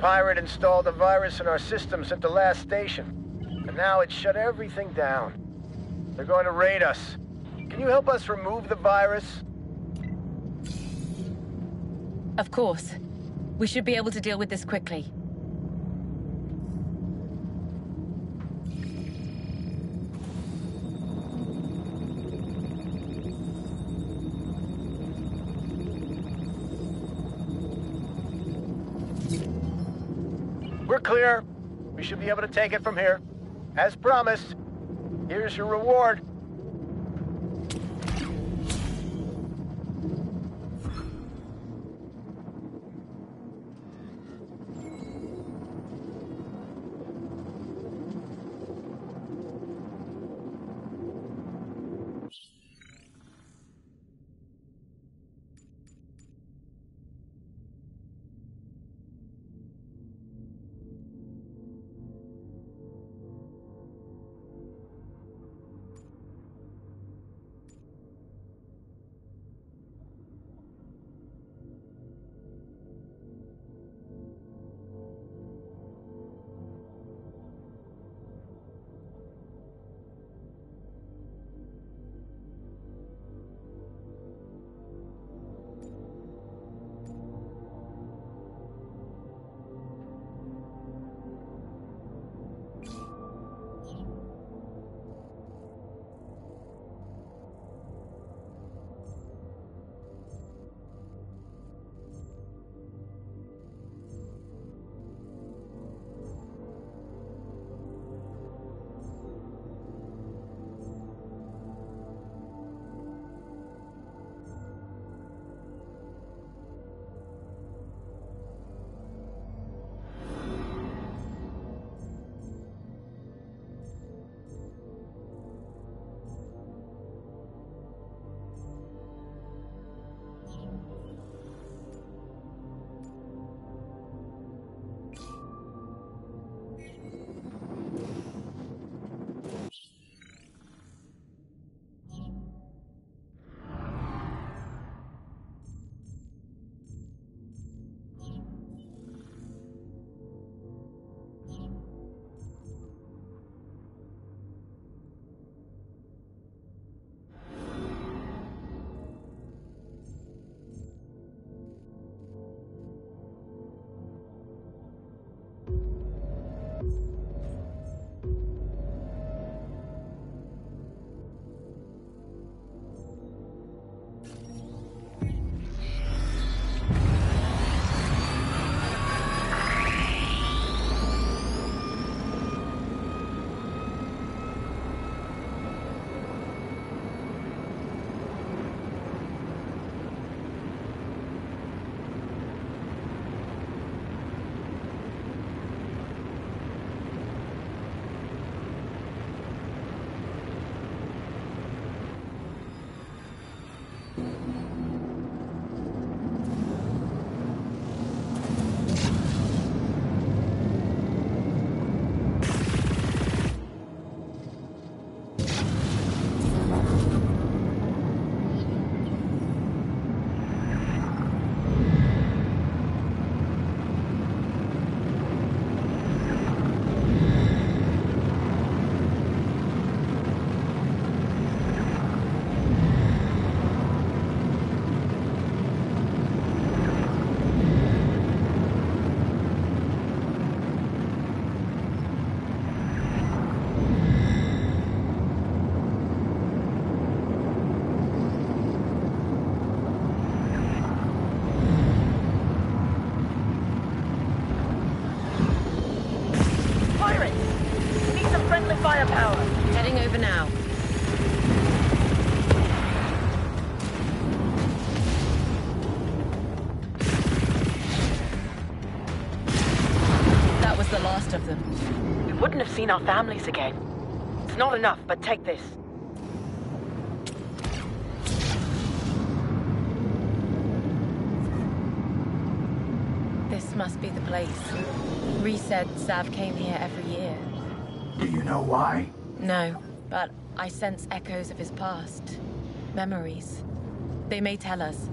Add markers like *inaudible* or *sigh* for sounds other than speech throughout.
Pirate installed a virus in our systems at the last station. And now it's shut everything down. They're going to raid us. Can you help us remove the virus? Of course. We should be able to deal with this quickly. Able to take it from here. As promised, here's your reward. Seen our families again. It's not enough, but take this. This must be the place. Rhys said Sav came here every year. Do you know why? No, but I sense echoes of his past. Memories. They may tell us.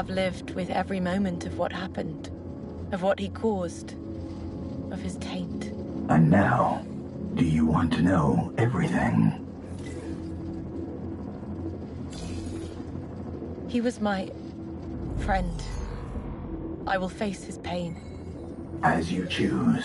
Sav lived with every moment of what happened, of what he caused, of his taint. And now, do you want to know everything? He was my friend. I will face his pain. As you choose.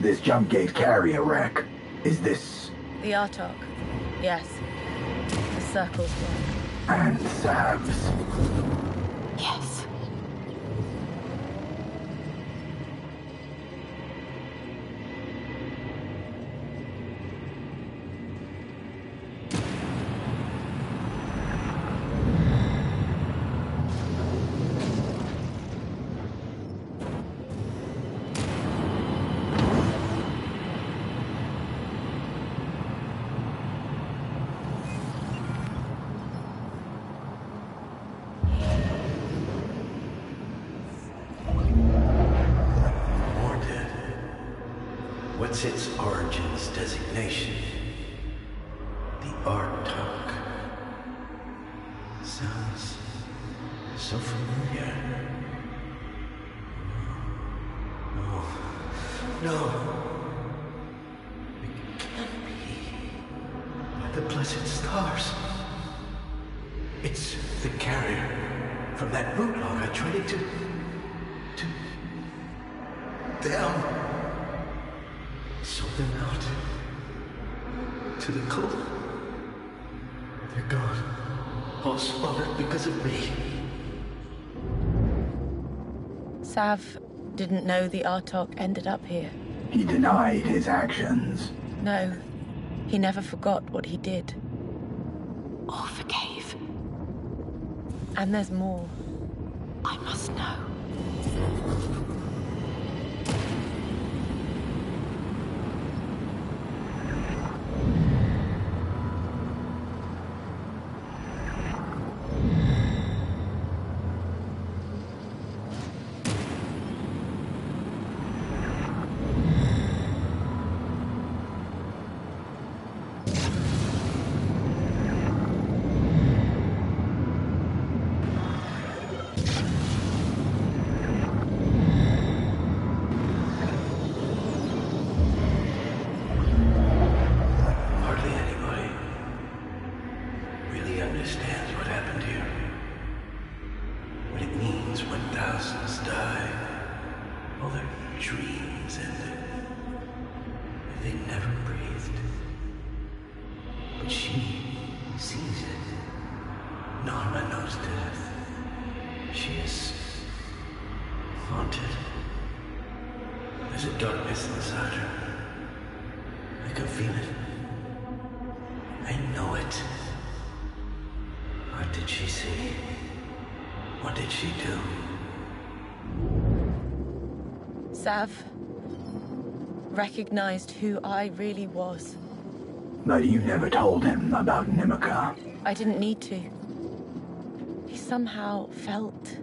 This jump gate carrier wreck. Is this... The Artok. Yes. The circle's work. and Sav's? Yes. Sav didn't know the Artok ended up here. He denied his actions. No, he never forgot what he did. Or forgave. And there's more. I must know. Sav recognized who I really was. But you never told him about Nimica. I didn't need to. He somehow felt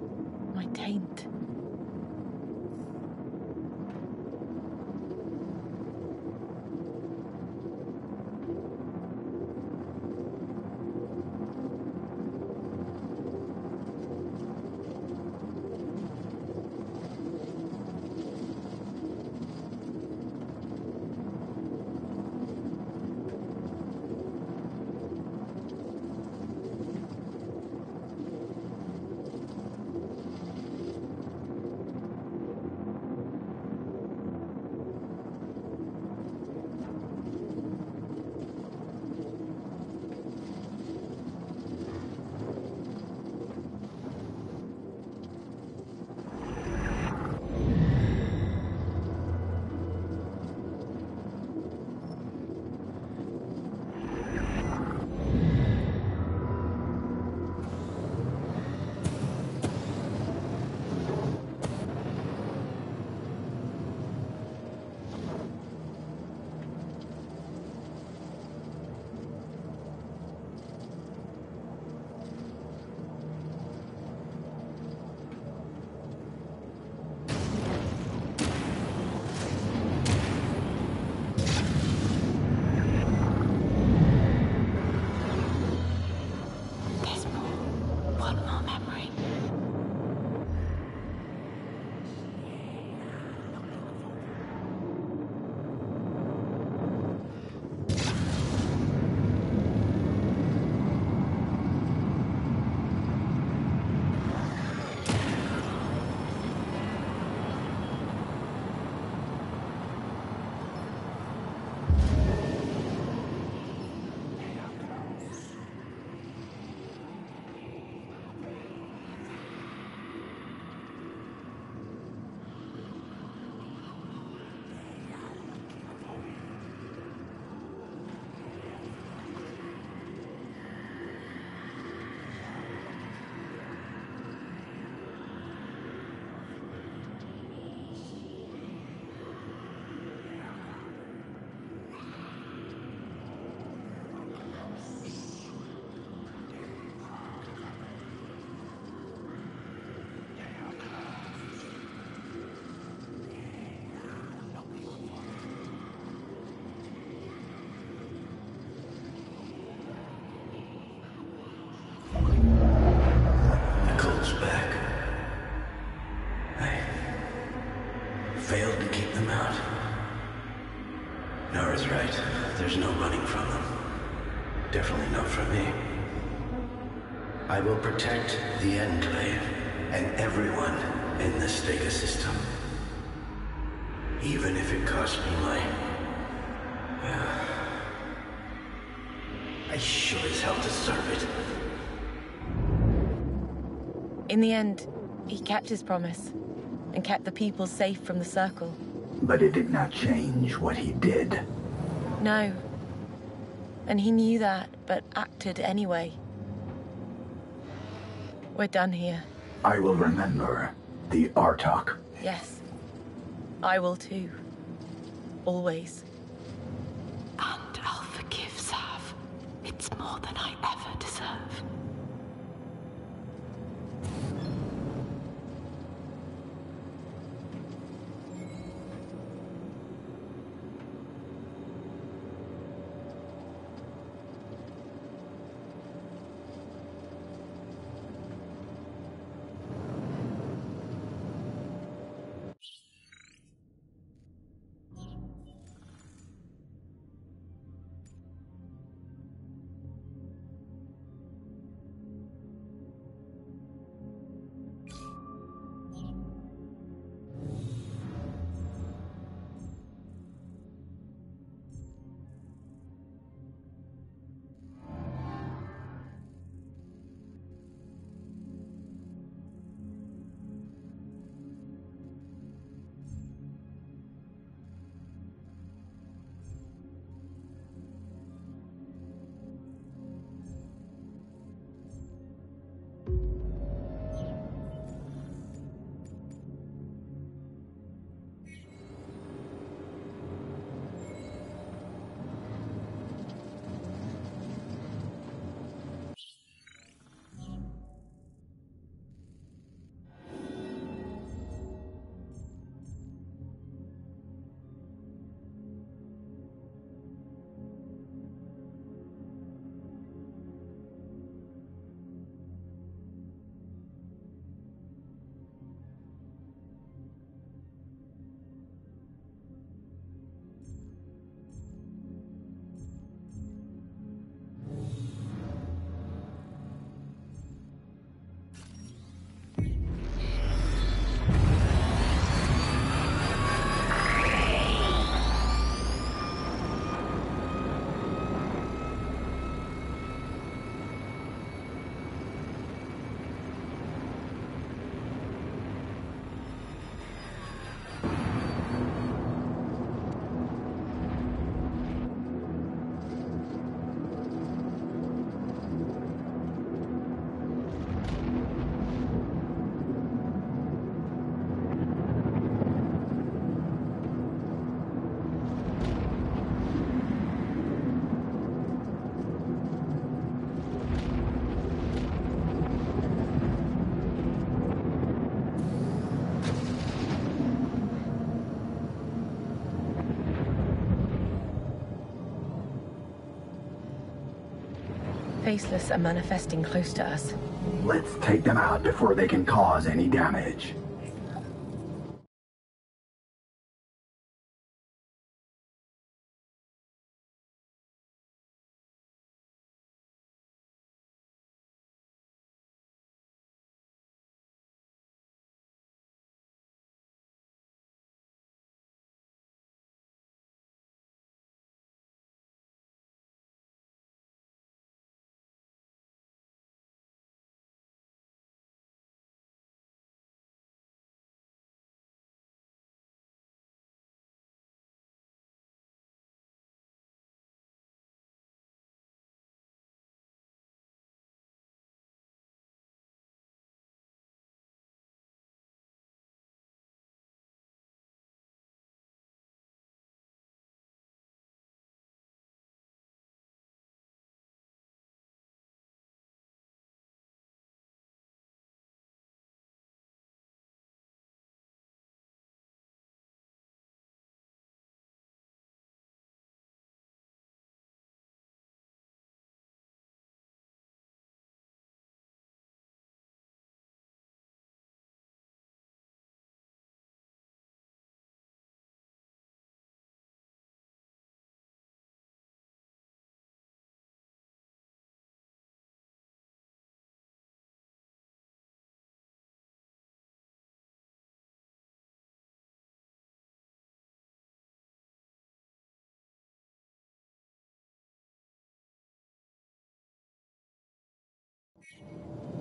will protect the Enclave and everyone in the Stega system. Even if it costs me my... *sighs* I sure as hell deserve it. In the end, he kept his promise and kept the people safe from the circle. But it did not change what he did. No. And he knew that, but acted anyway. We're done here. I will remember the Artok. Yes. I will too. Always. Faceless are manifesting close to us. Let's take them out before they can cause any damage. あ。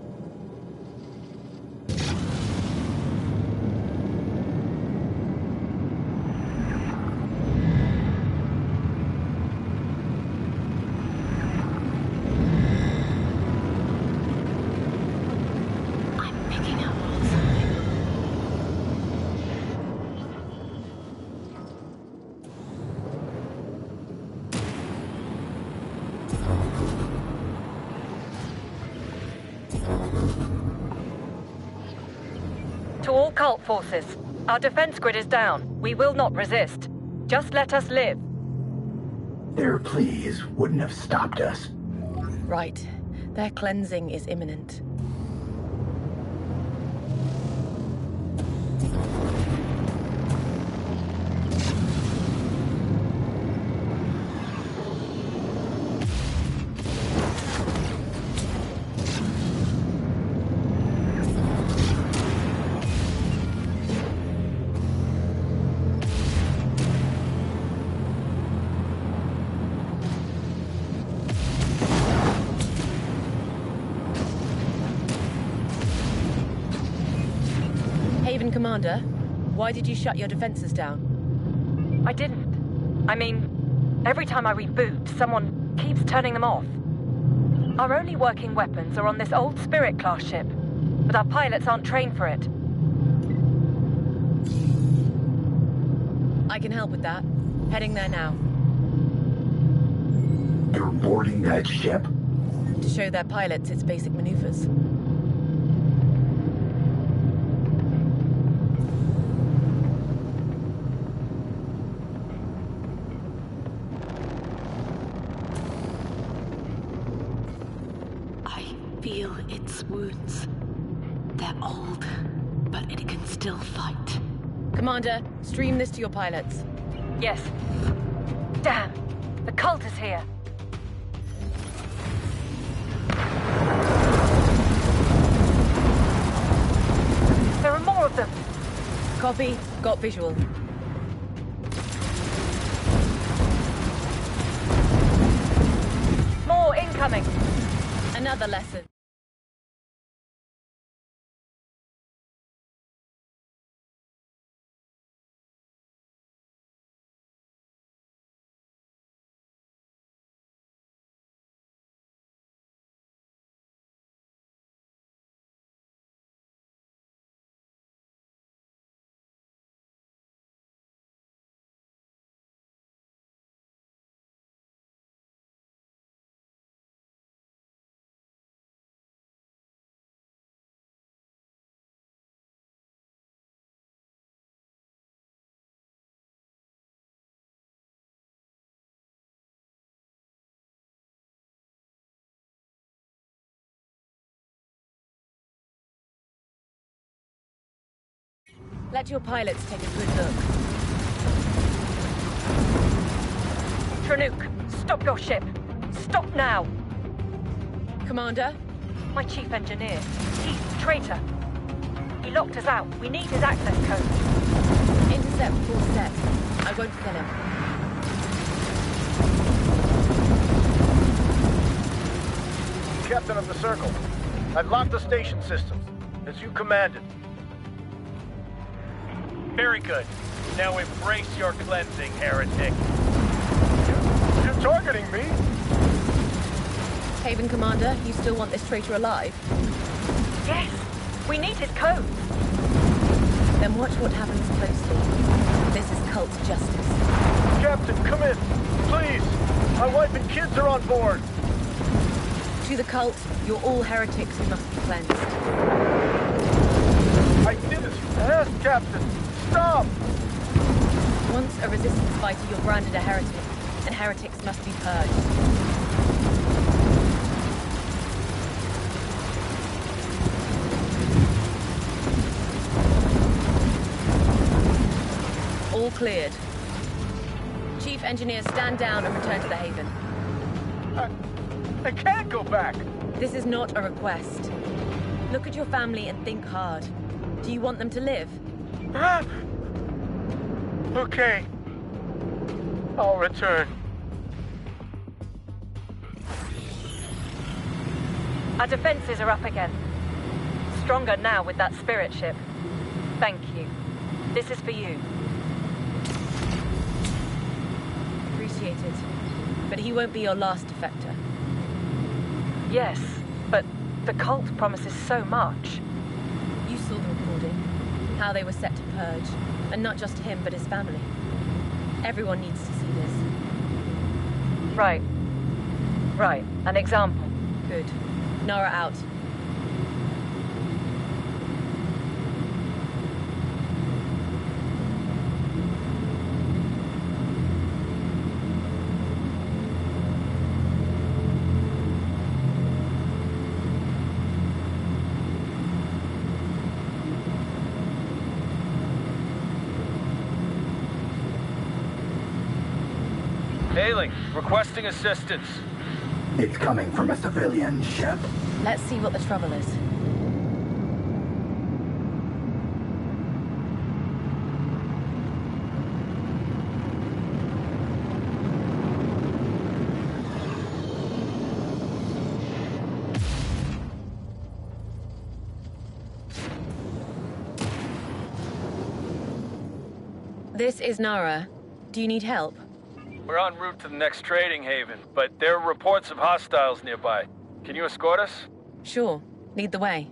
Cult forces, our defense grid is down. We will not resist. Just let us live. Their pleas wouldn't have stopped us. Right. Their cleansing is imminent. Commander, why did you shut your defenses down? I didn't. I mean, every time I reboot, someone keeps turning them off. Our only working weapons are on this old Spirit class ship, but our pilots aren't trained for it. I can help with that. Heading there now. You're boarding that ship? To show their pilots its basic maneuvers. Commander, stream this to your pilots. Yes. Damn! The cult is here. There are more of them. Copy. Got visual. More incoming. Another lesson. Let your pilots take a good look. Tranuk, stop your ship. Stop now. Commander? My chief engineer. He's a traitor. He locked us out. We need his access code. Intercept full set. I won't kill him. Captain of the Circle. I've locked the station systems, as you commanded. Very good. Now embrace your cleansing, heretic. You're targeting me? Haven Commander, you still want this traitor alive? Yes. We need his code. Then watch what happens closely. This is cult justice. Captain, come in. Please. My wife and kids are on board. To the cult, you're all heretics who must be cleansed. I did as you asked, Captain. Stop! Once a resistance fighter, you're branded a heretic, and heretics must be purged. All cleared. Chief Engineer, stand down and return to the Haven. Uh, I, I can't go back. This is not a request. Look at your family and think hard. Do you want them to live? Okay. I'll return. Our defenses are up again. Stronger now with that spirit ship. Thank you. This is for you. Appreciate it. But he won't be your last defector. Yes, but the cult promises so much. You saw the recording. How they were set to purge. And not just him, but his family. Everyone needs to see this. Right. Right. An example. Good. Nara out. Hailing, requesting assistance. It's coming from a civilian ship. Let's see what the trouble is. This is Nara. Do you need help? We're en route to the next trading haven, but there are reports of hostiles nearby. Can you escort us? Sure. Lead the way.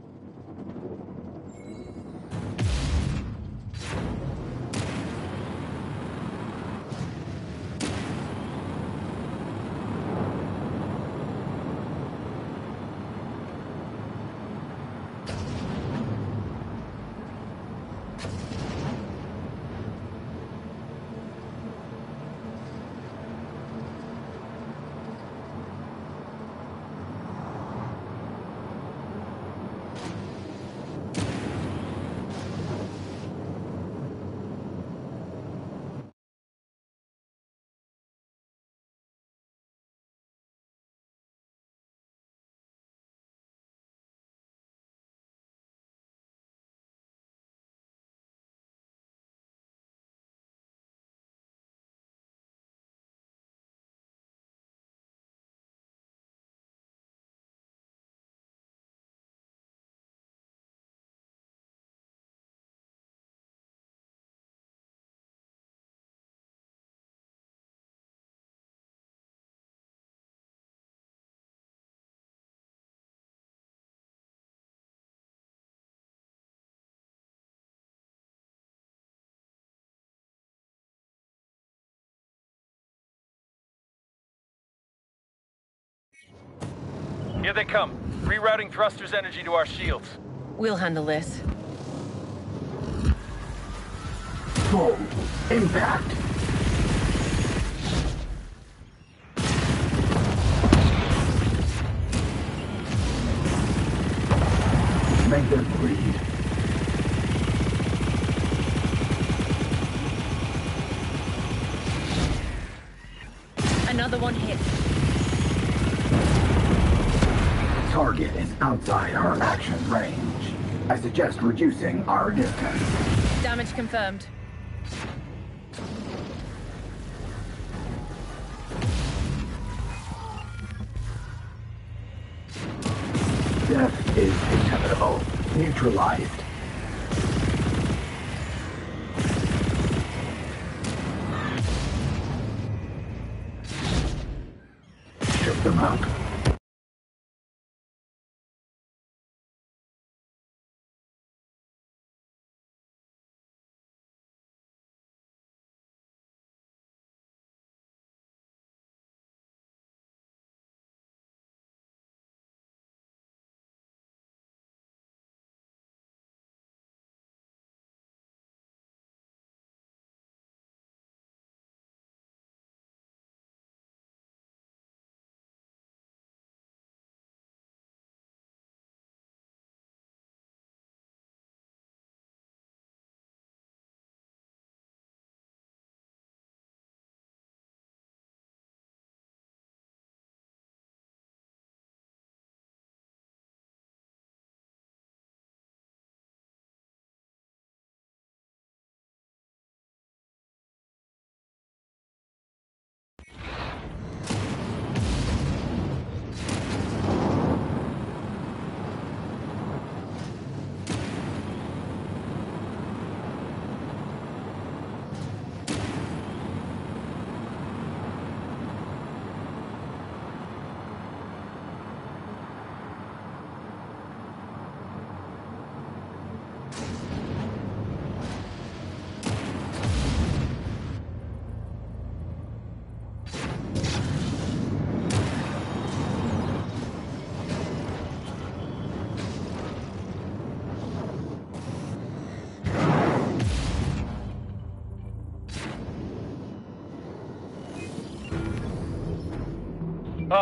Here they come. Rerouting thrusters energy to our shields. We'll handle this. Gold. Impact. Make them breathe. Another one hit. Outside our action range. I suggest reducing our distance. Damage confirmed. Death is inevitable. Neutralized.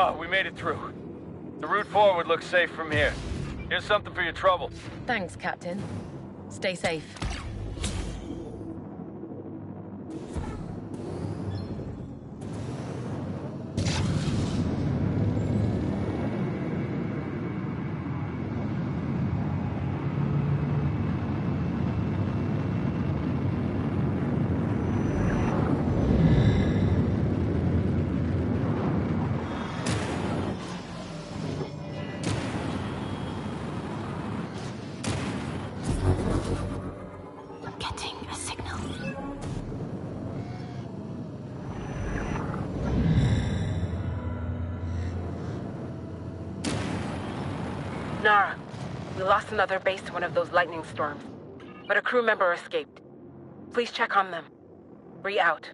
Ah, we made it through. The route forward looks safe from here. Here's something for your trouble. Thanks, Captain. Stay safe. Another base to one of those lightning storms, but a crew member escaped. Please check on them. Re out.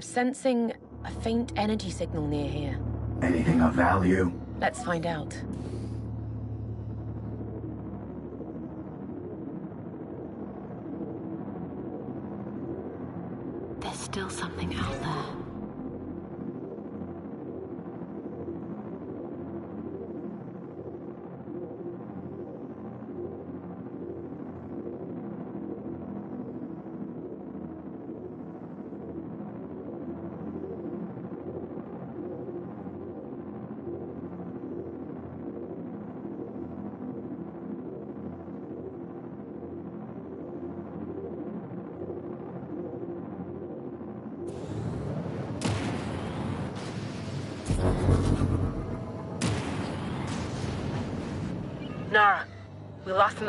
I'm sensing a faint energy signal near here. Anything of value? Let's find out.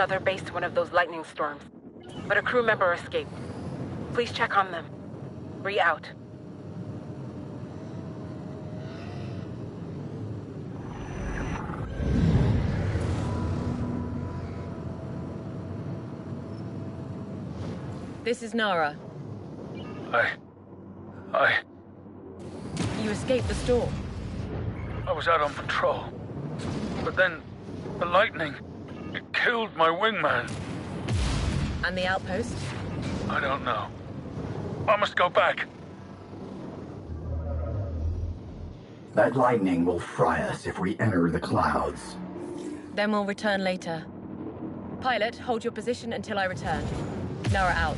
another base to one of those lightning storms, but a crew member escaped. Please check on them. Re out. This is Nara. I... I... You escaped the storm. I was out on patrol. But then... the lightning killed my wingman. And the outpost? I don't know. I must go back. That lightning will fry us if we enter the clouds. Then we'll return later. Pilot, hold your position until I return. Nara out.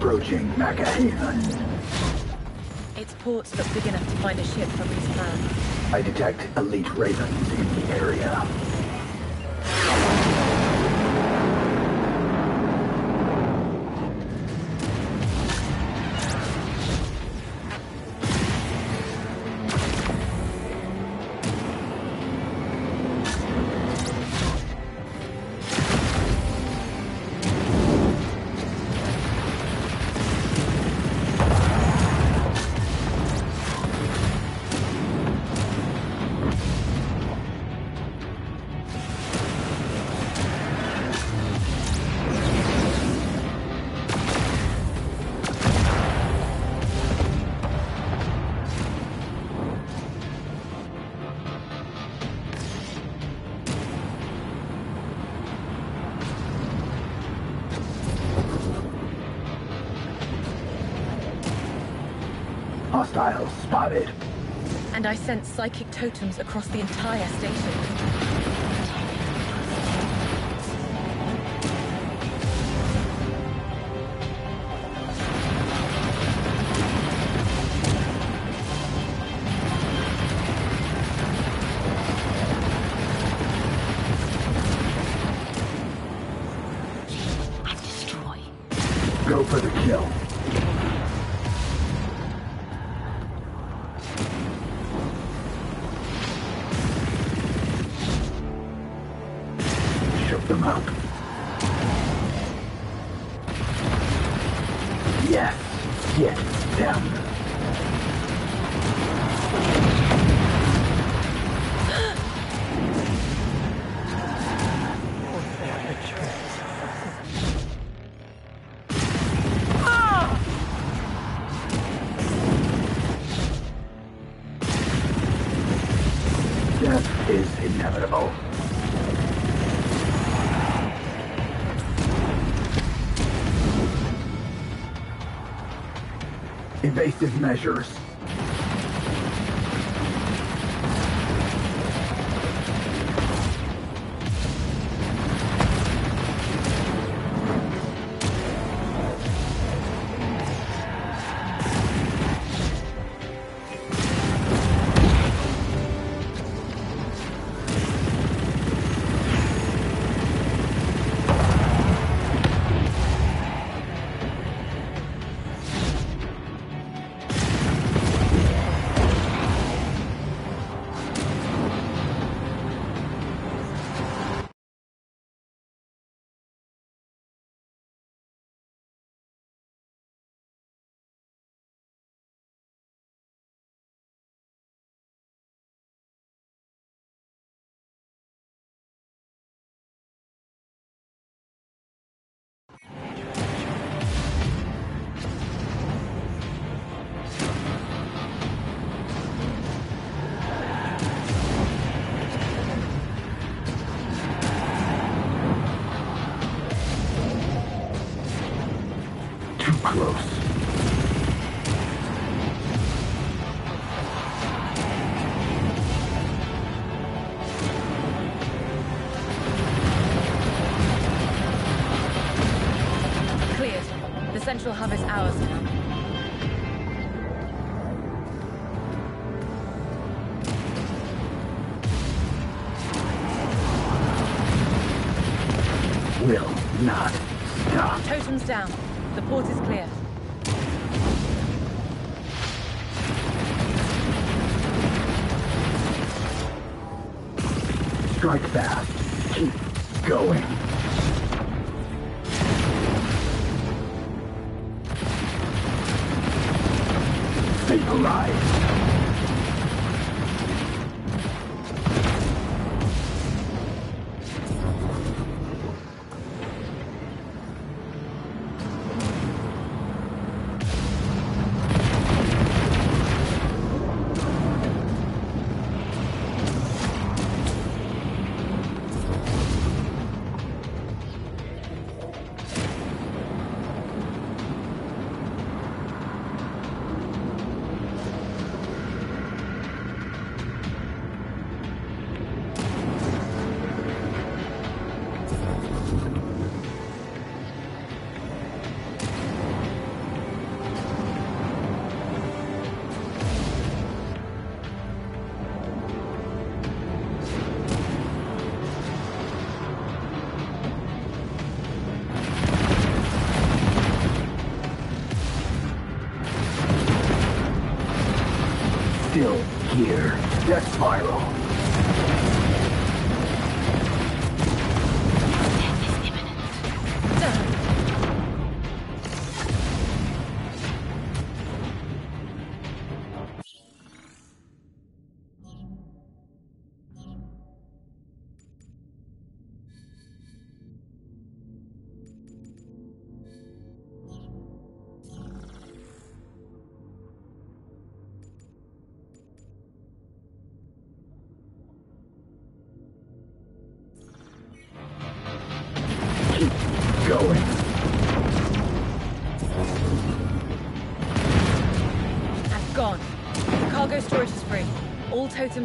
Approaching Macahaven. Its ports look big enough to find a ship from this plan. I detect elite ravens in the area. Psychic totems across the entire station. Evasive measures.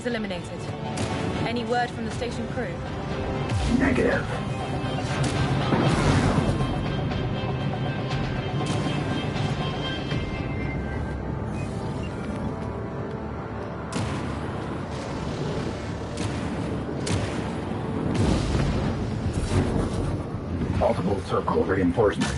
Eliminated. Any word from the station crew? Negative. Multiple circle reinforcements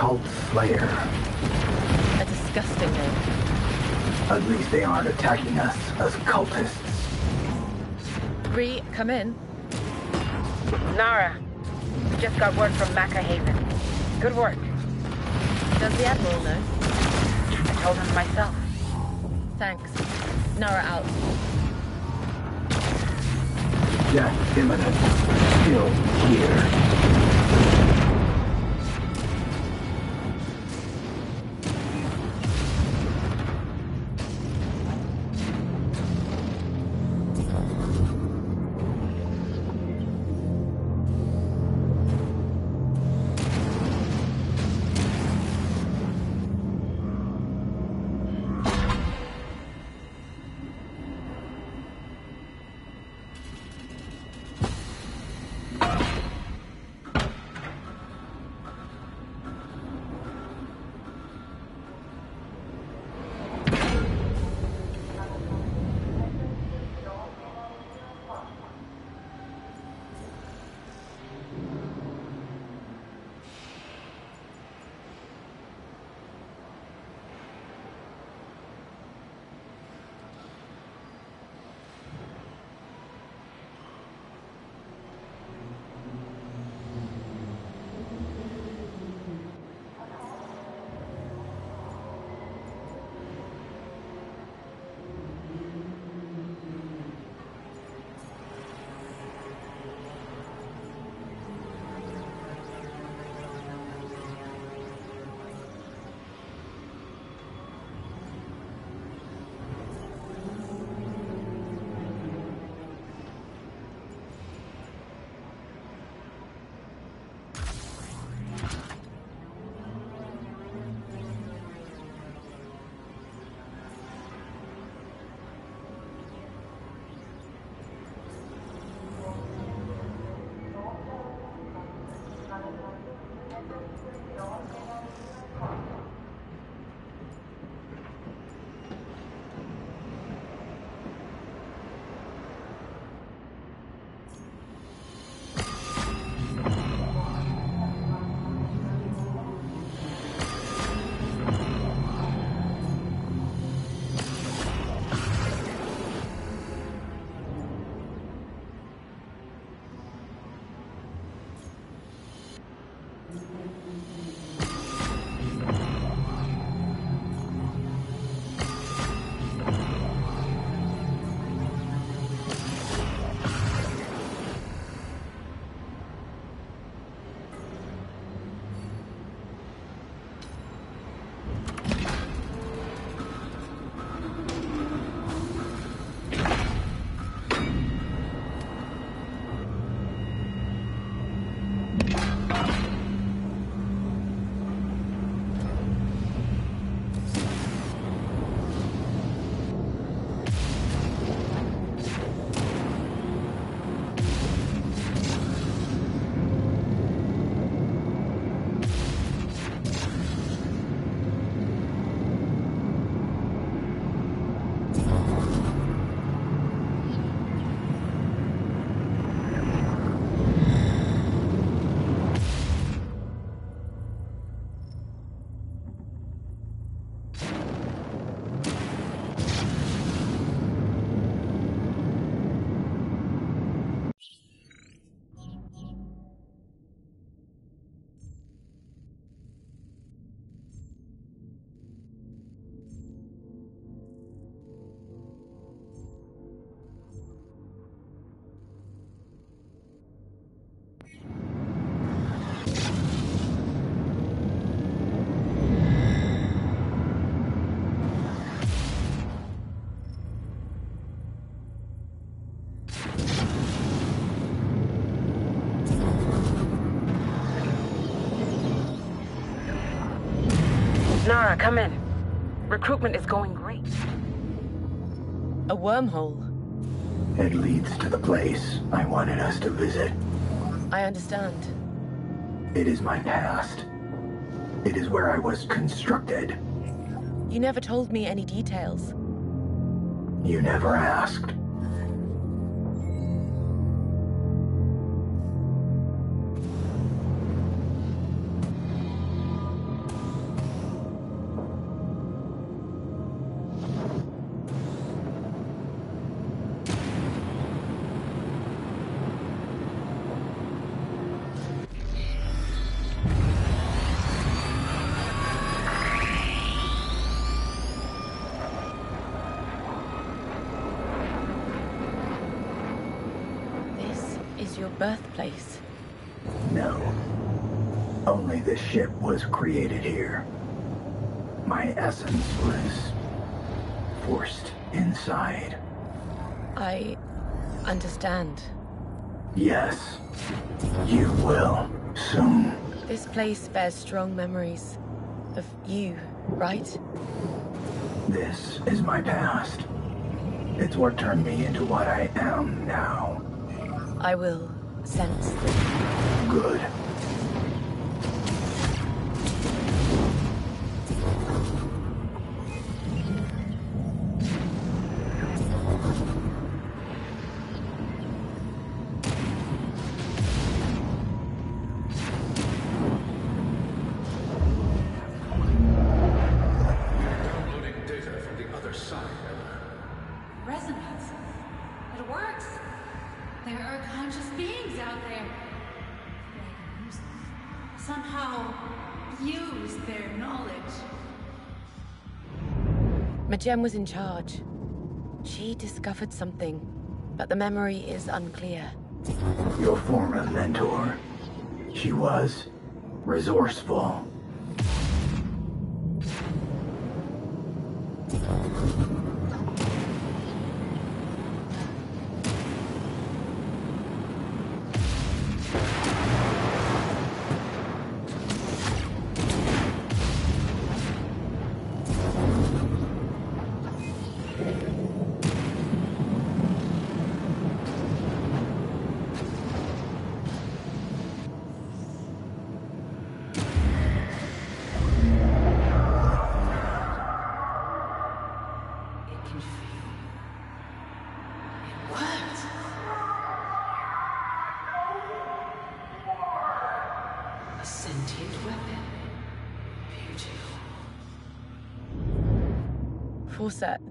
Cult Slayer. A disgusting name. At least they aren't attacking us as cultists. Bree, come in. Nara, we just got word from Macahaven. Good work. Does the Admiral know? I told him myself. Thanks. Nara out. Death imminent. Still here. Nara, come in. Recruitment is going great. A wormhole. It leads to the place I wanted us to visit. I understand. It is my past. It is where I was constructed. You never told me any details. You never asked. Was created here. My essence was forced inside. I understand. Yes. You will soon. This place bears strong memories of you, right? This is my past. It's what turned me into what I am now. I will sense Good. Majem was in charge. She discovered something, but the memory is unclear. Your former mentor. She was resourceful.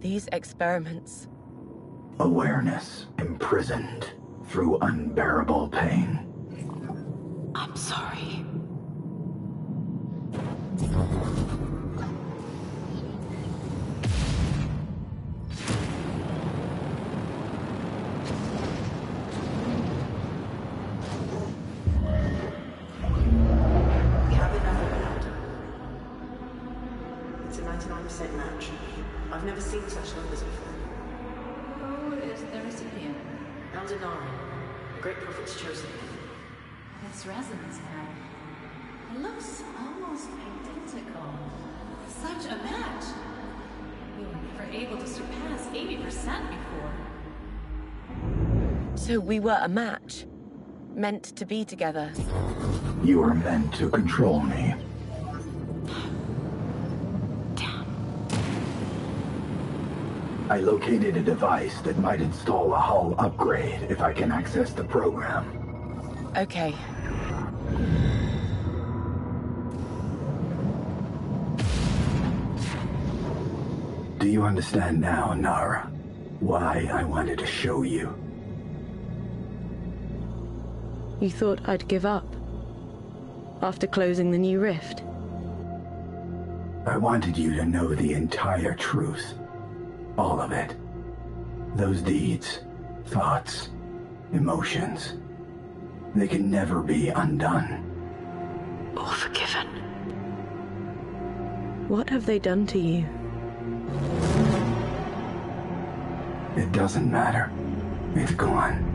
These experiments. Awareness imprisoned through unbearable pain. I'm sorry. We were a match. Meant to be together. You were meant to control me. I located a device that might install a hull upgrade if I can access the program. Okay. Do you understand now, Nara? Why I wanted to show you? You thought I'd give up? After closing the new rift? I wanted you to know the entire truth. All of it. Those deeds, thoughts, emotions. They can never be undone. or forgiven. What have they done to you? It doesn't matter. It's gone.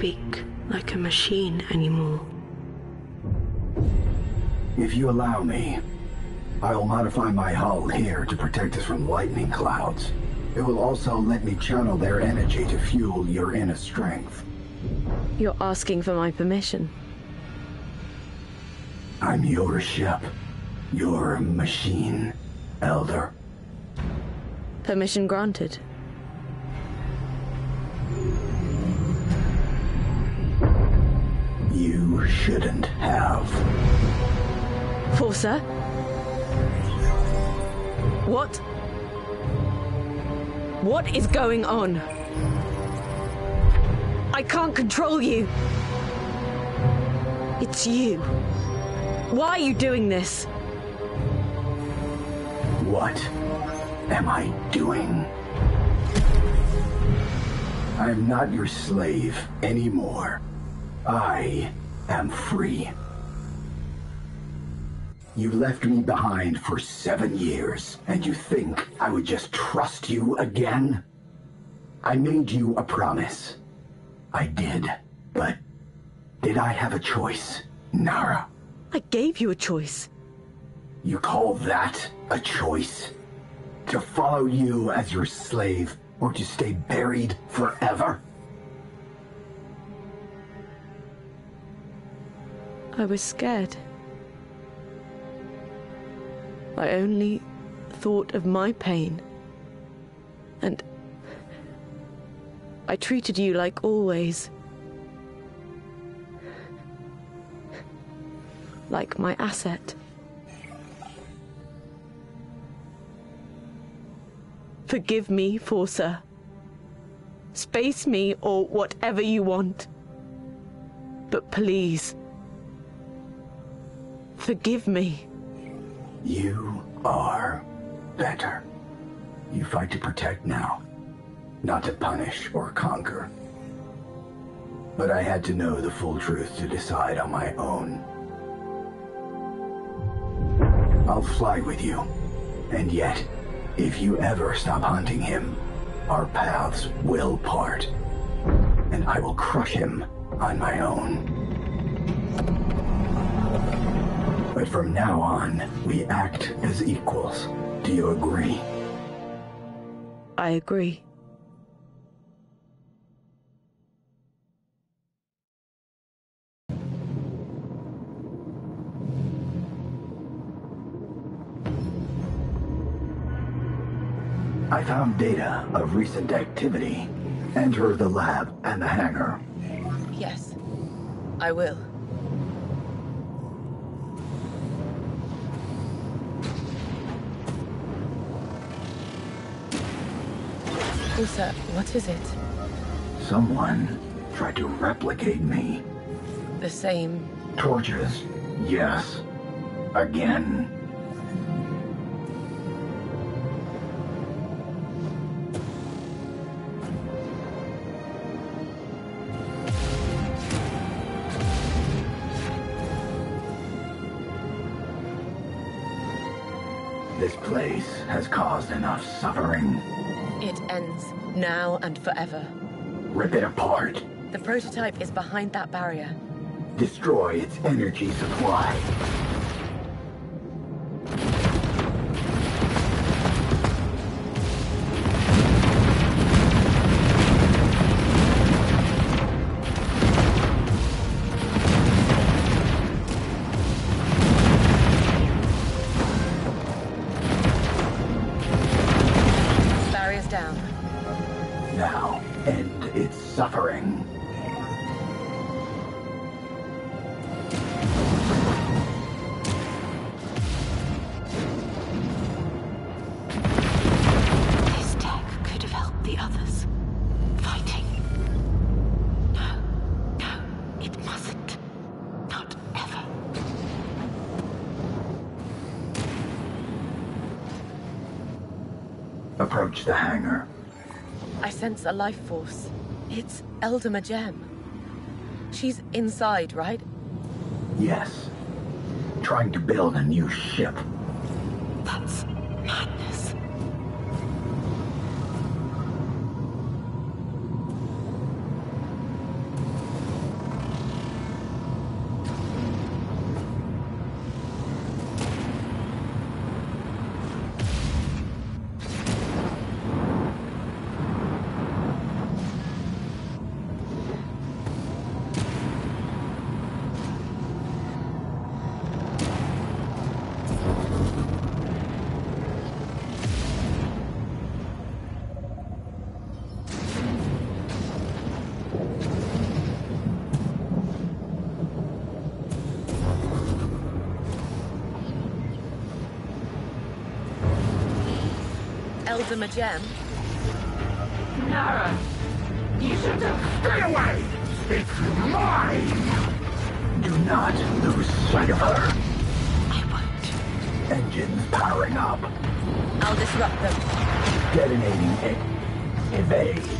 Speak like a machine anymore. If you allow me, I'll modify my hull here to protect us from lightning clouds. It will also let me channel their energy to fuel your inner strength. You're asking for my permission. I'm your ship. Your machine, Elder. Permission granted. Shouldn't have. Forsa? What? What is going on? I can't control you. It's you. Why are you doing this? What am I doing? I'm not your slave anymore. I am free. You left me behind for seven years, and you think I would just trust you again? I made you a promise. I did, but did I have a choice, Nara? I gave you a choice. You call that a choice? To follow you as your slave, or to stay buried forever? I was scared. I only thought of my pain. And I treated you like always. Like my asset. Forgive me, Forsa. Space me or whatever you want. But please, forgive me. You are better. You fight to protect now, not to punish or conquer. But I had to know the full truth to decide on my own. I'll fly with you. And yet, if you ever stop hunting him, our paths will part. And I will crush him on my own. But from now on, we act as equals. Do you agree? I agree. I found data of recent activity. Enter the lab and the hangar. Yes, I will. Usa, what is it? Someone tried to replicate me. The same. Torches, yes. Again. This place has caused enough suffering. Ends now and forever. Rip it apart. The prototype is behind that barrier. Destroy its energy supply. a life force. It's Elder Gem. She's inside, right? Yes. Trying to build a new ship. them a gem. Nara, you should have... Stay away! It's mine! Do not lose sight of her. I won't. Engines powering up. I'll disrupt them. Detonating it. Evade.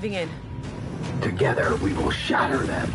moving in. Together, we will shatter them.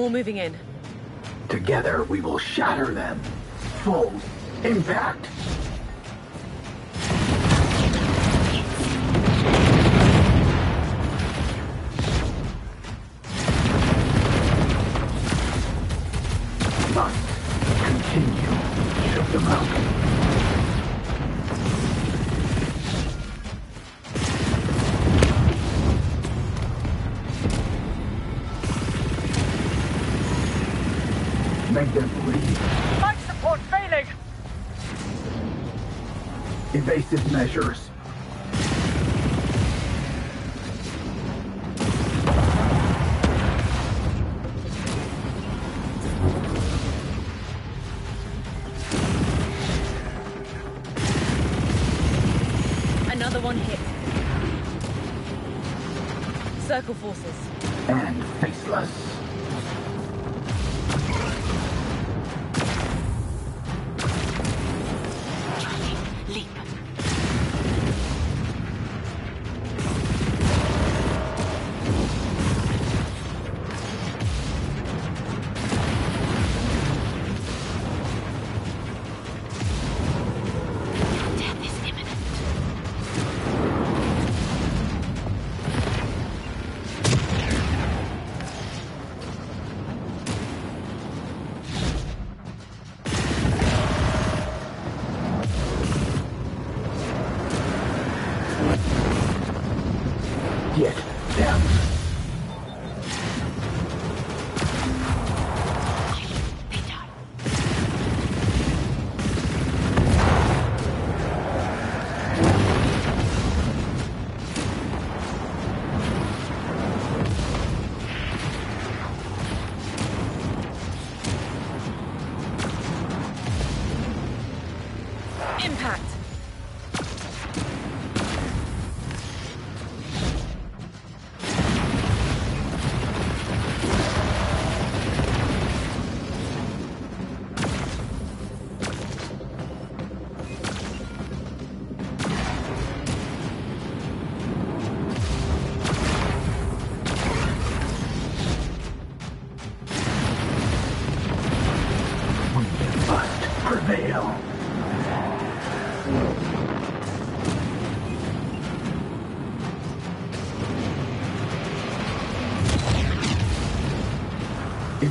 More moving in. Together, we will shatter them. Full impact. measures.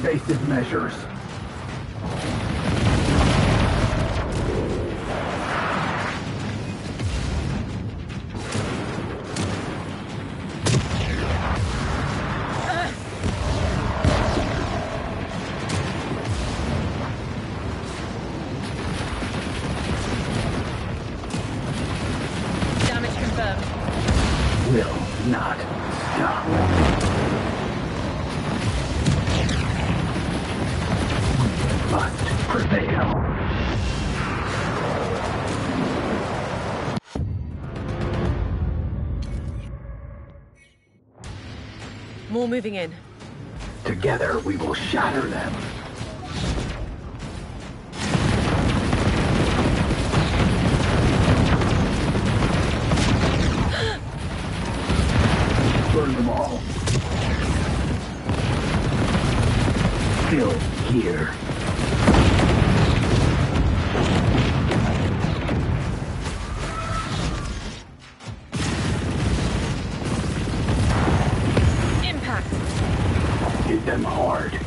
evasive measures. moving in. Together, we will shatter them. them hard.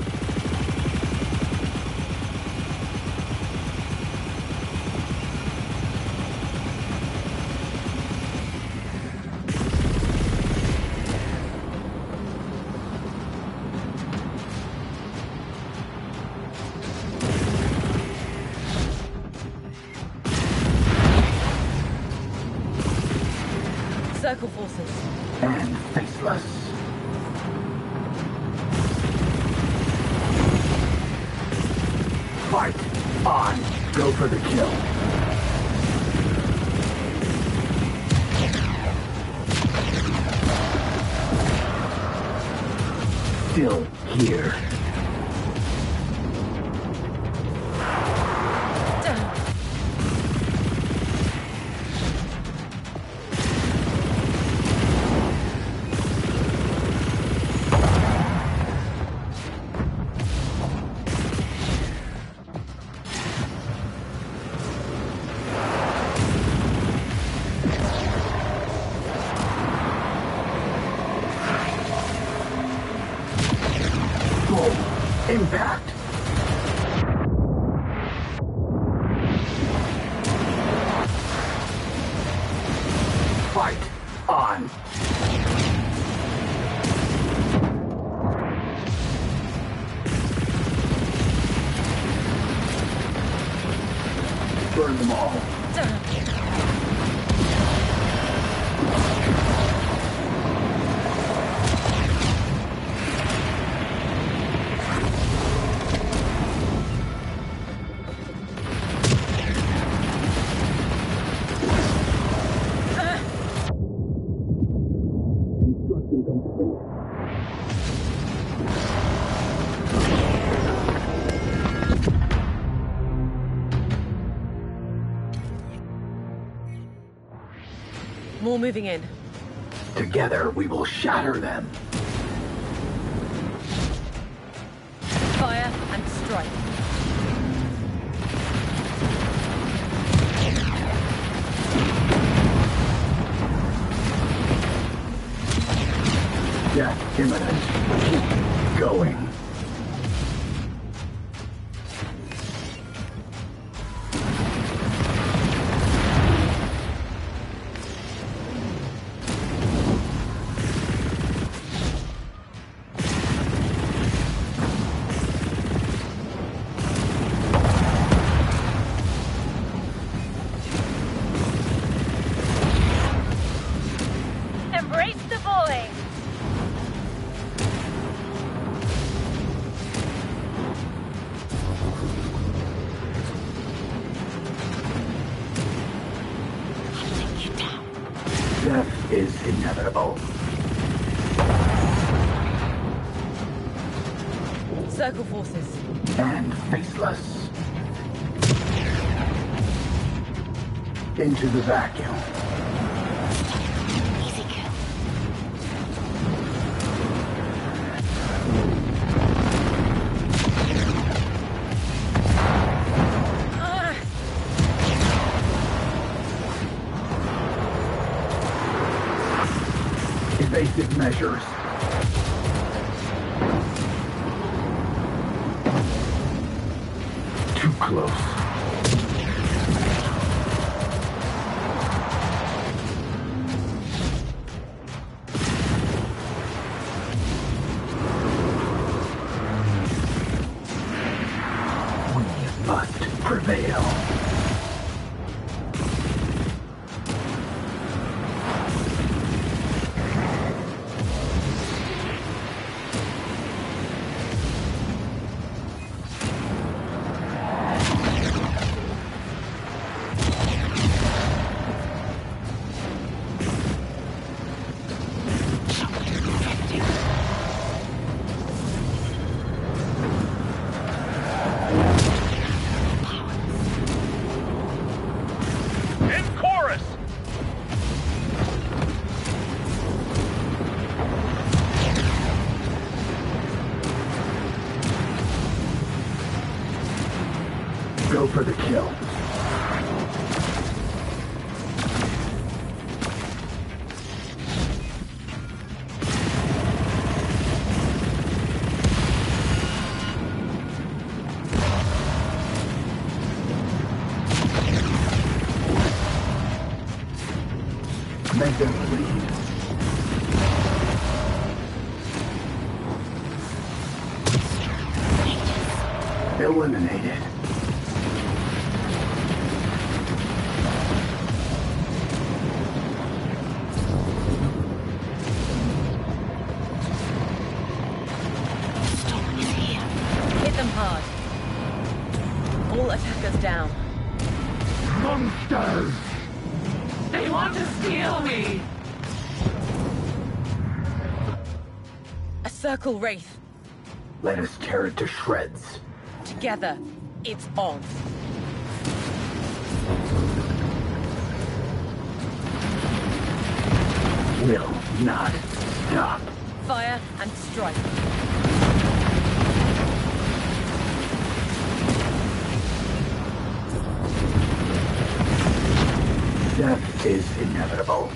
moving in. Together, we will shatter them. to the vacuum. Wraith. Let us tear it to shreds. Together, it's on. Will not stop. Fire and strike. Death is inevitable.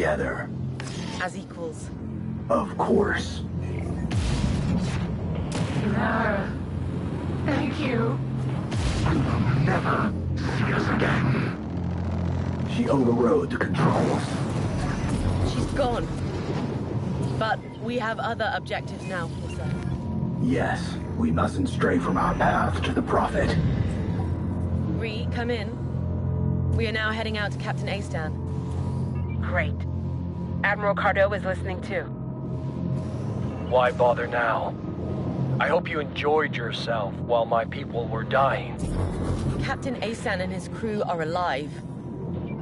Together. As equals. Of course. Nara, thank you. You will never see us again. She overrode the controls. She's gone. But we have other objectives now, Forsa. Yes, we mustn't stray from our path to the Prophet. Ree, come in. We are now heading out to Captain Astan. Great. Admiral Cardo is listening too. Why bother now? I hope you enjoyed yourself while my people were dying. Captain Asan and his crew are alive.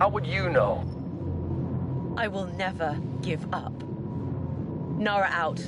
How would you know? I will never give up. Nara out.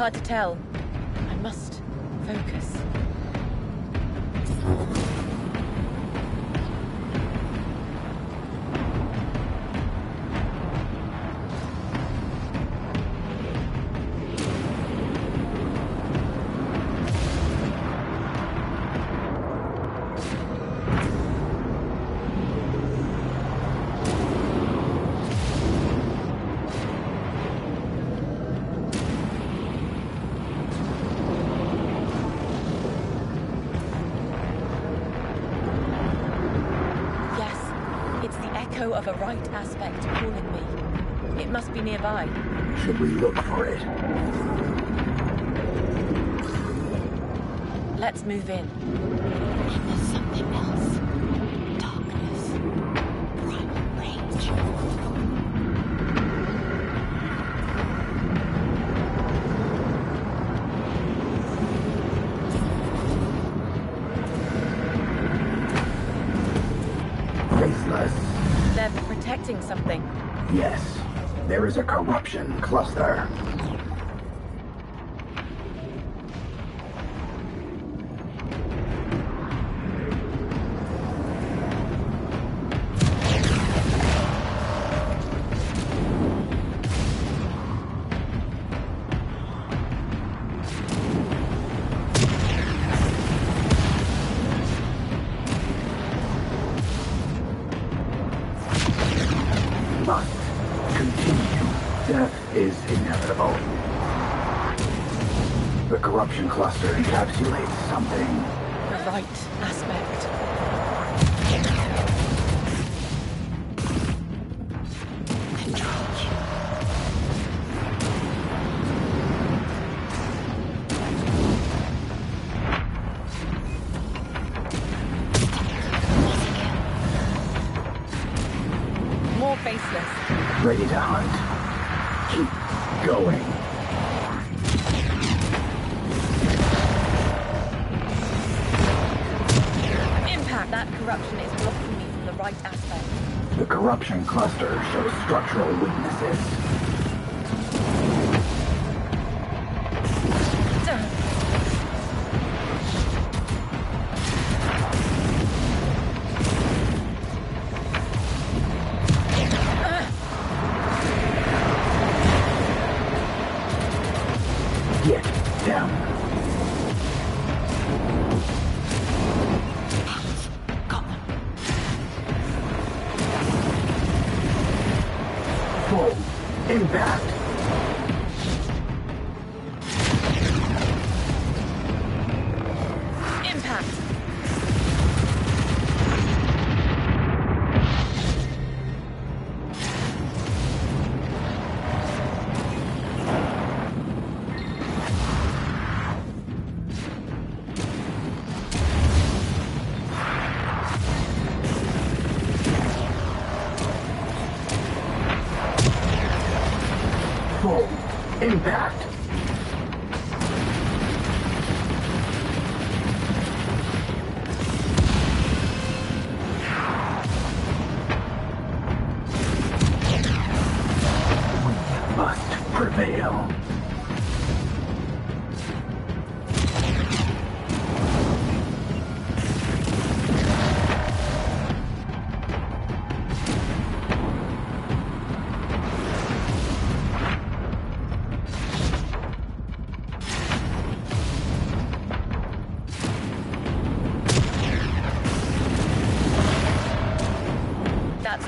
Hard to tell. be nearby. Should we look for it? Let's move in.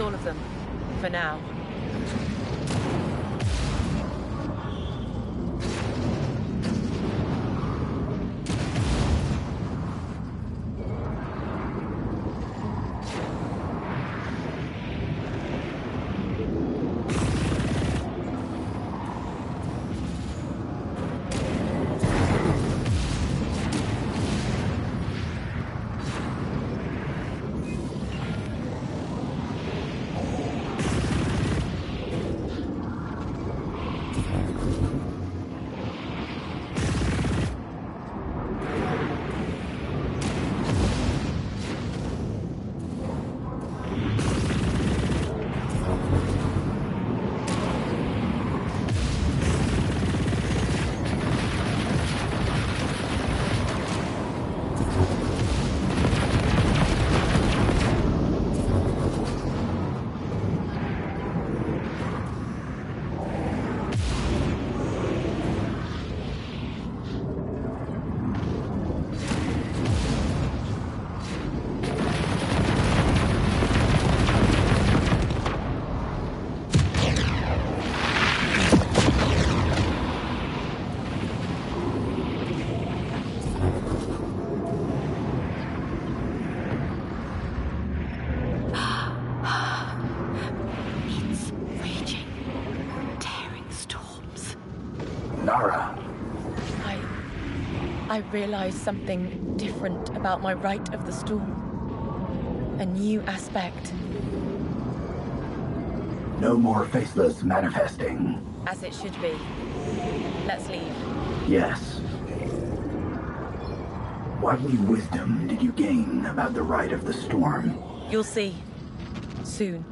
all of them. Realized something different about my rite of the storm. A new aspect, No more faceless manifesting. as it should be. Let's leave. Yes. What new wisdom did you gain about the rite of the storm? You'll see. Soon.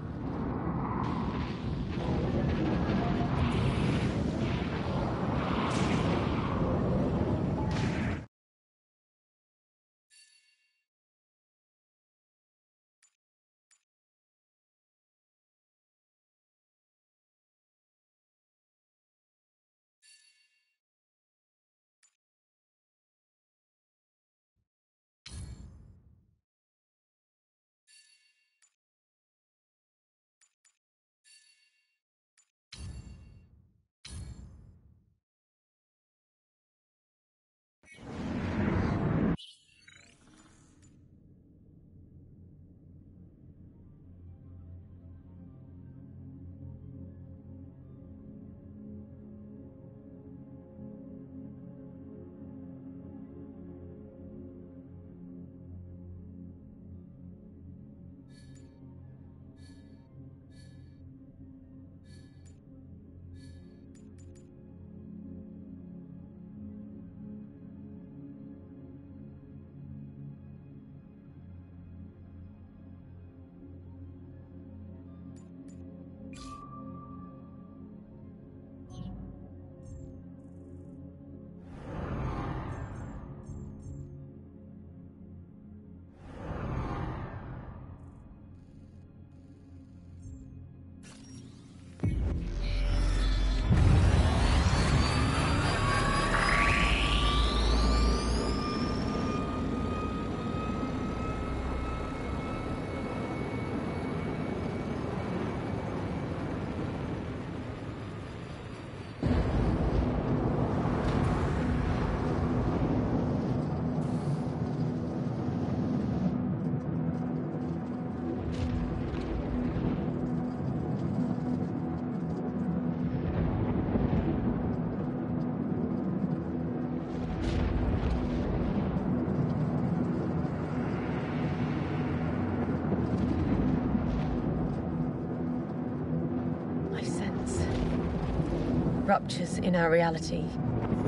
In our reality.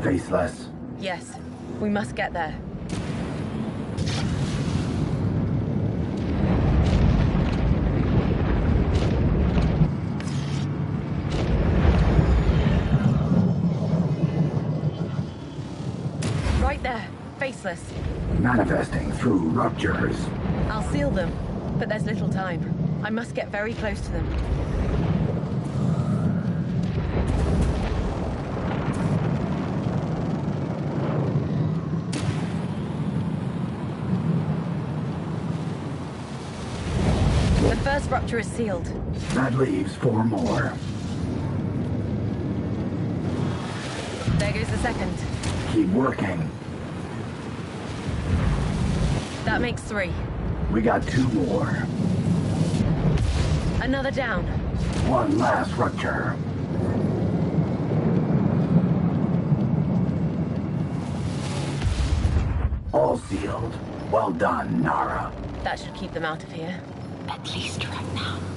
Faceless. Yes, we must get there. Right there, faceless. Manifesting through ruptures. I'll seal them, but there's little time. I must get very close to them. The rupture is sealed. That leaves four more. There goes the second. Keep working. That makes three. We got two more. Another down. One last rupture. All sealed. Well done, Nara. That should keep them out of here. At least right now.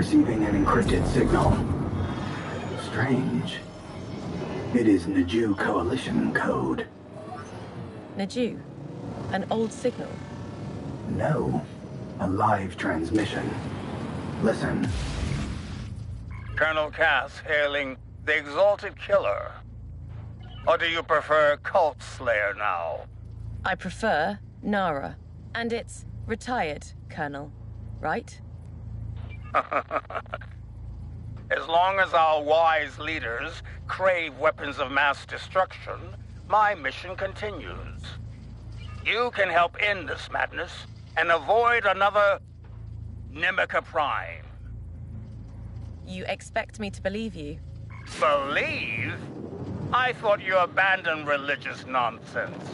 Receiving an encrypted signal. Strange. It is Naju Coalition code. Naju? An old signal? No. A live transmission. Listen. Colonel Cass hailing the Exalted Killer. Or do you prefer Cult Slayer now? I prefer Nara. And it's retired, Colonel. Right? *laughs* as long as our wise leaders crave weapons of mass destruction, my mission continues. You can help end this madness and avoid another Nemica Prime. You expect me to believe you? Believe? I thought you abandoned religious nonsense.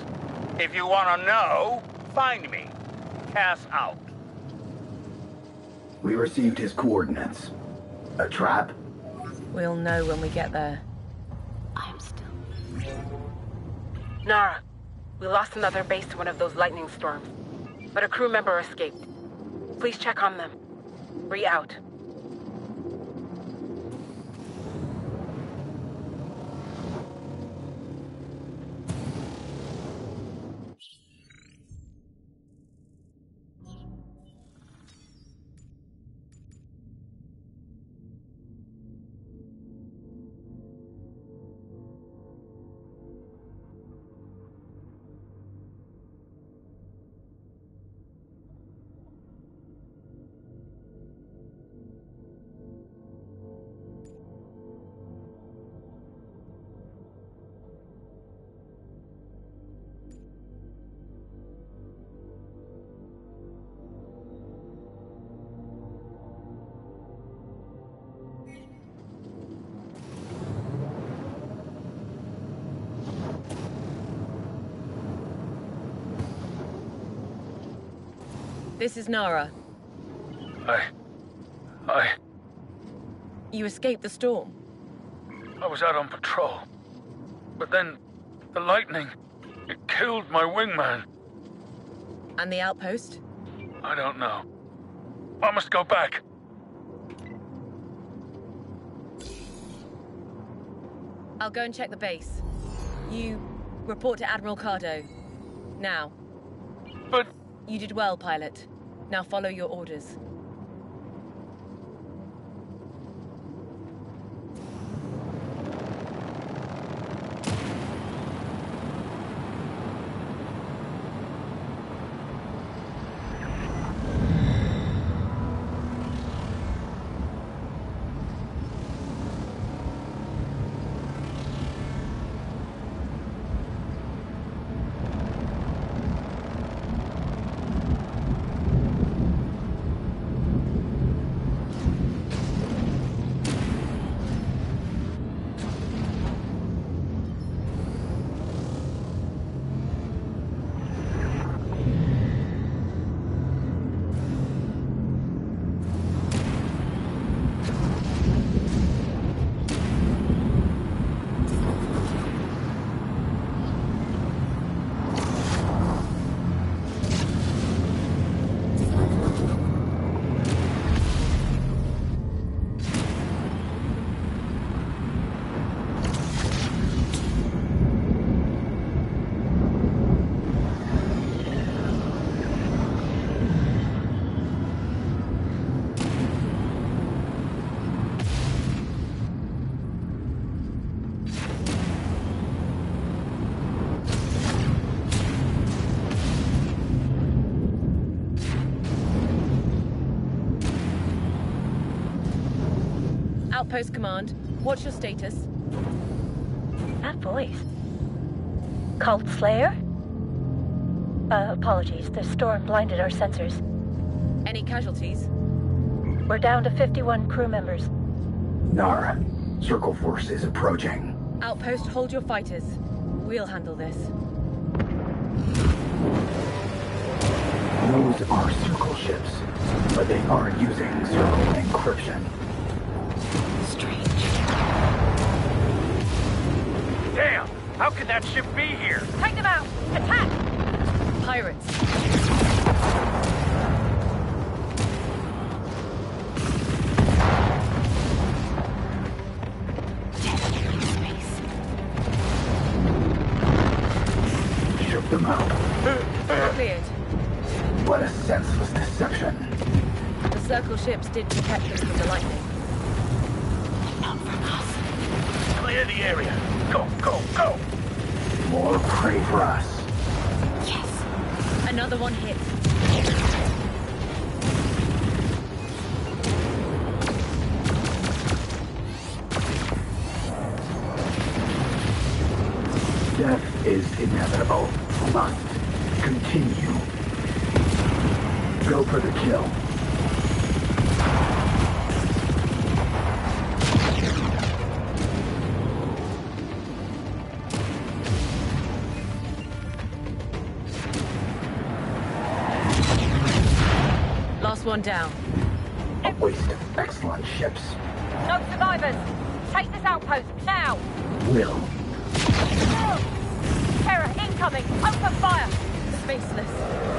If you want to know, find me. Cass out. We received his coordinates. A trap? We'll know when we get there. I am still. Nara, we lost another base to one of those lightning storms, but a crew member escaped. Please check on them. Re out. This is Nara. I... I... You escaped the storm. I was out on patrol. But then, the lightning, it killed my wingman. And the outpost? I don't know. I must go back. I'll go and check the base. You report to Admiral Cardo. Now. But... You did well, pilot. Now follow your orders. Outpost Command, what's your status? That voice. Cult Slayer? Uh, apologies, the storm blinded our sensors. Any casualties? We're down to 51 crew members. Nara, Circle Force is approaching. Outpost, hold your fighters. We'll handle this. Those are Circle ships, but they are using Circle encryption. that ship be here? Take them out! Attack! Pirates. Shoot them out. Cleared. What a senseless deception. The circle ships did protect us from the lightning. Clear the area. Go, go, go! More prey for us. Yes. Another one hit. Death is inevitable. Must continue. Go for the kill. Last one down. A waste of excellent ships. No survivors! Take this outpost, now! Will. Terror, incoming! Open fire! Faceless.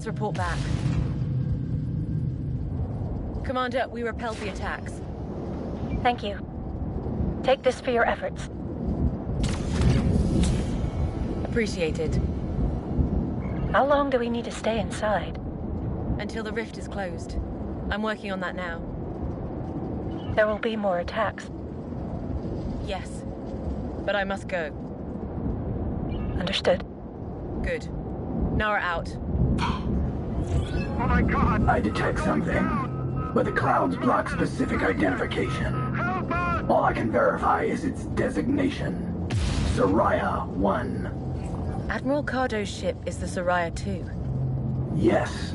Let's report back. Commander, we repelled the attacks. Thank you. Take this for your efforts. Appreciated. How long do we need to stay inside? Until the rift is closed. I'm working on that now. There will be more attacks. Yes. But I must go. Understood. Good. Nara out. Oh my god! I detect something, but the clouds block specific identification. All I can verify is its designation. Soraya 1. Admiral Cardo's ship is the Soraya 2. Yes.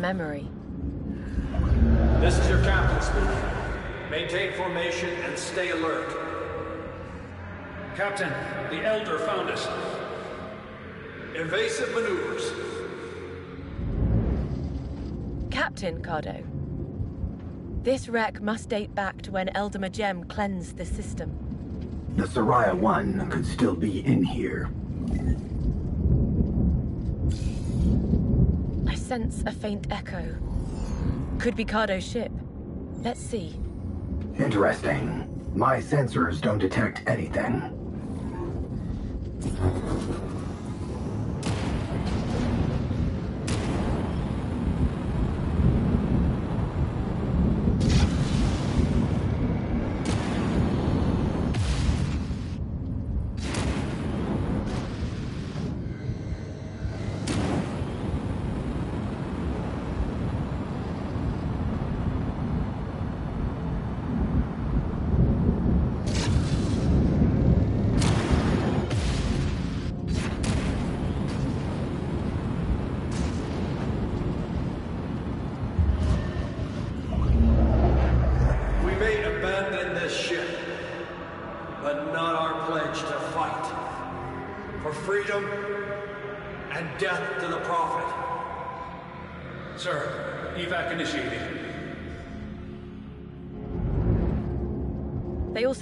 Memory. This is your captain speaking. Maintain formation and stay alert. Captain, the Elder found us. Evasive maneuvers. Captain Cardo. This wreck must date back to when Eldama Gem cleansed the system. The Soraya 1 could still be in here. Sense a faint echo. Could be Cardo's ship. Let's see. Interesting. My sensors don't detect anything.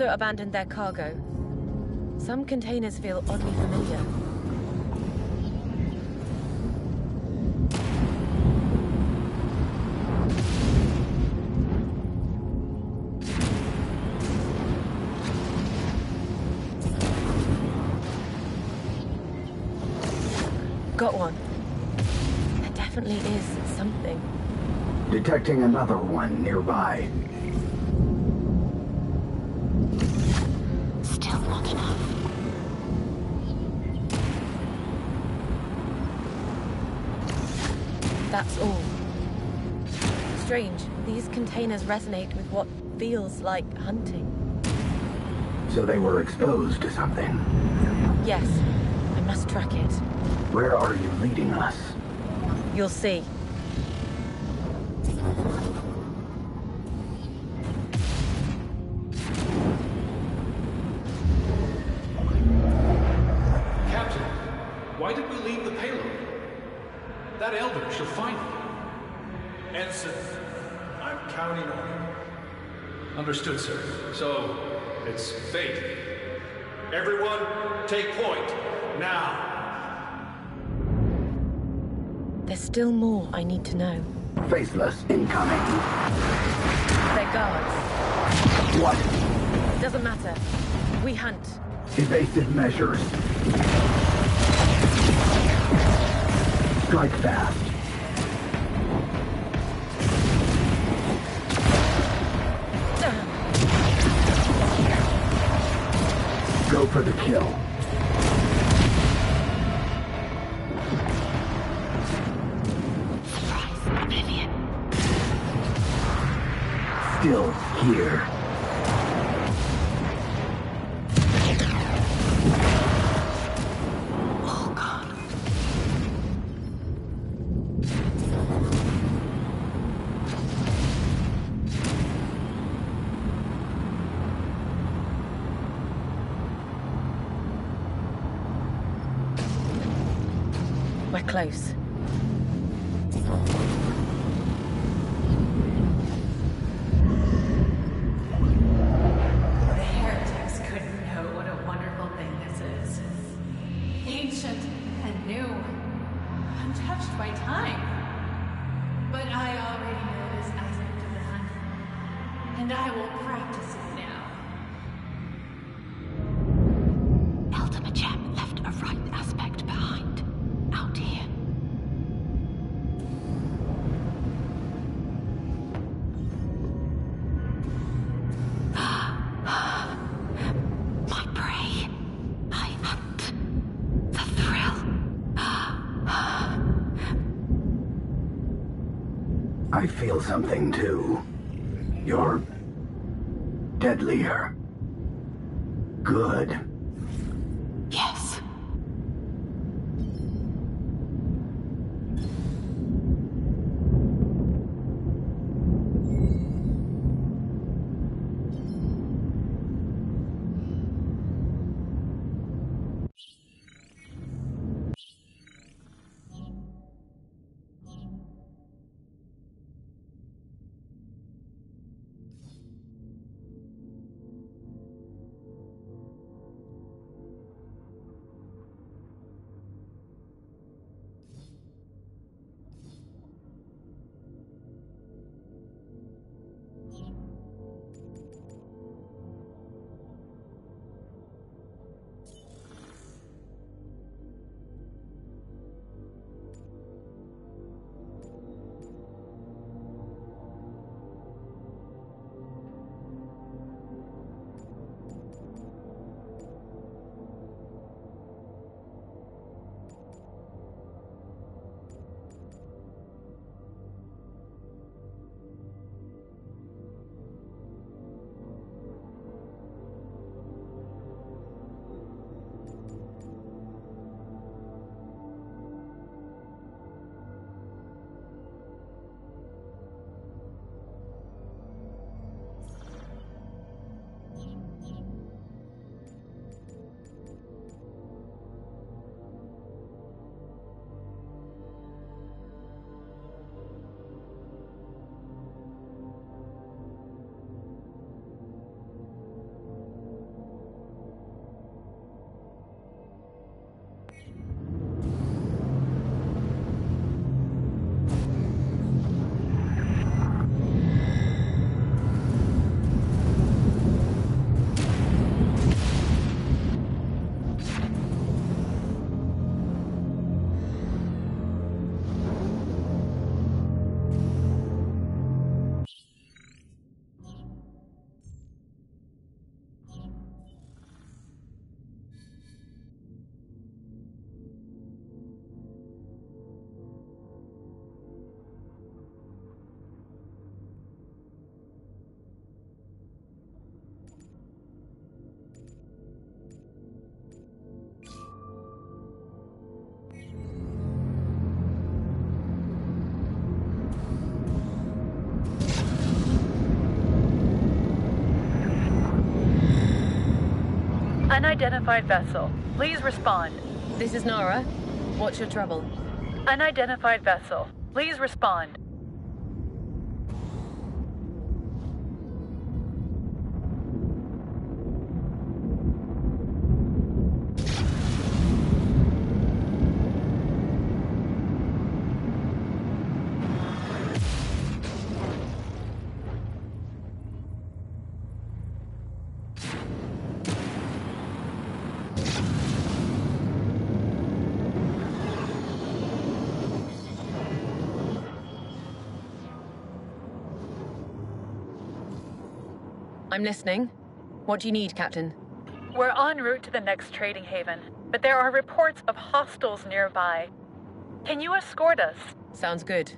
Also abandoned their cargo. Some containers feel oddly familiar. Got one. There definitely is something. Detecting another one nearby. That's all. Strange. These containers resonate with what feels like hunting. So they were exposed to something. Yes, I must track it. Where are you leading us? You'll see. You. Sir. So, it's fate. Everyone, take point. Now. There's still more I need to know. Faceless incoming. They're guards. What? Doesn't matter. We hunt. Evasive measures. Strike fast. Go for the kill. Still here. Unidentified vessel. Please respond. This is Nara. What's your trouble? Unidentified vessel. Please respond. I'm listening. What do you need, Captain? We're en route to the next trading haven, but there are reports of hostiles nearby. Can you escort us? Sounds good.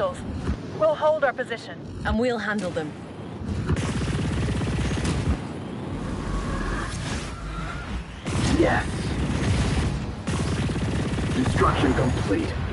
Hostiles. We'll hold our position. And we'll handle them. Yes. Destruction complete.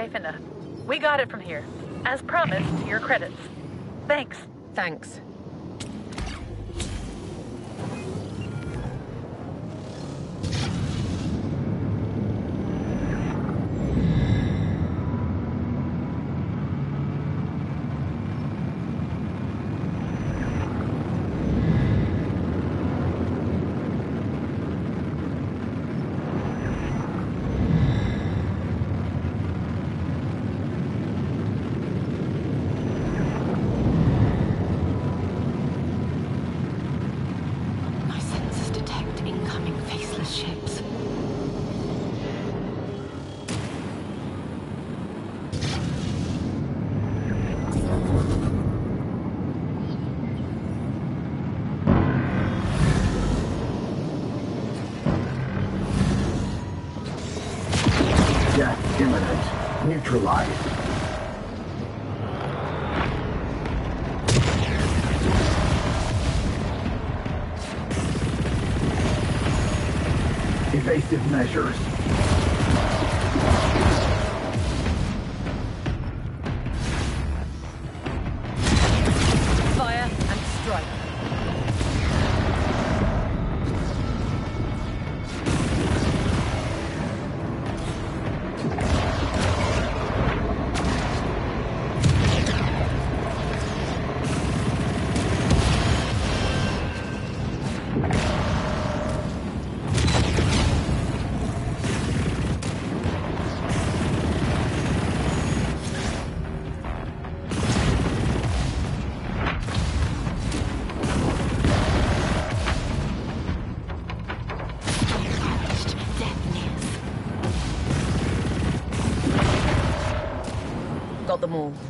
Safe enough. We got it from here. As promised, your credits. Thanks. Thanks. Them all.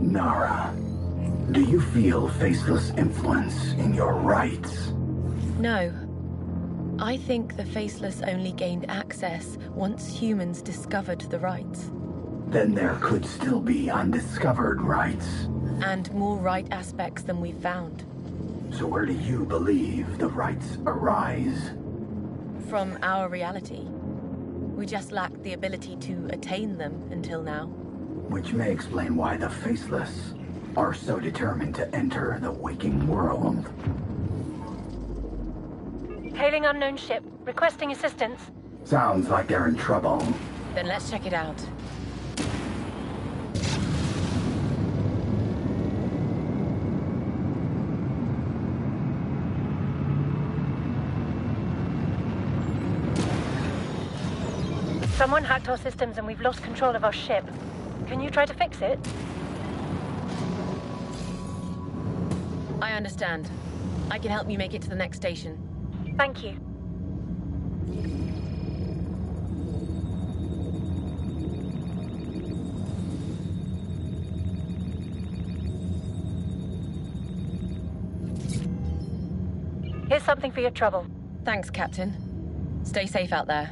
Nara, do you feel faceless influence in your rites? No. I think the Faceless only gained access once humans discovered the rites. Then there could still be undiscovered rites. And more rite aspects than we've found. So where do you believe the rites arise? From our reality. We just lacked the ability to attain them until now. Which may explain why the Faceless are so determined to enter the waking world. Hailing unknown ship. Requesting assistance. Sounds like they're in trouble. Then let's check it out. Someone hacked our systems and we've lost control of our ship. Can you try to fix it? I understand. I can help you make it to the next station. Thank you. Here's something for your trouble. Thanks, Captain. Stay safe out there.